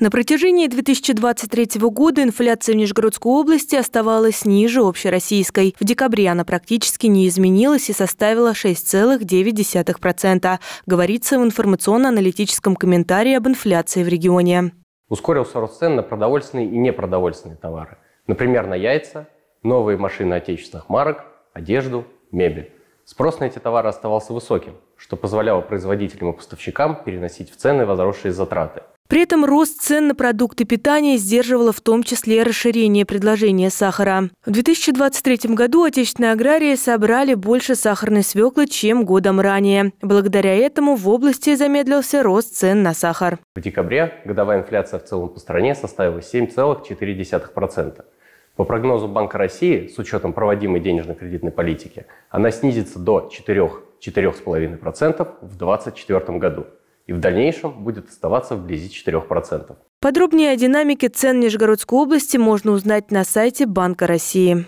На протяжении 2023 года инфляция в Нижегородской области оставалась ниже общероссийской. В декабре она практически не изменилась и составила 6,9%, говорится в информационно-аналитическом комментарии об инфляции в регионе. Ускорился рост цен на продовольственные и непродовольственные товары. Например, на яйца, новые машины отечественных марок, одежду, мебель. Спрос на эти товары оставался высоким, что позволяло производителям и поставщикам переносить в цены возросшие затраты. При этом рост цен на продукты питания сдерживало в том числе расширение предложения сахара. В 2023 году отечественные аграрии собрали больше сахарной свеклы, чем годом ранее. Благодаря этому в области замедлился рост цен на сахар. В декабре годовая инфляция в целом по стране составила 7,4%. По прогнозу Банка России, с учетом проводимой денежно-кредитной политики, она снизится до 4-4,5% в 2024 году и в дальнейшем будет оставаться вблизи 4%. Подробнее о динамике цен Нижегородской области можно узнать на сайте Банка России.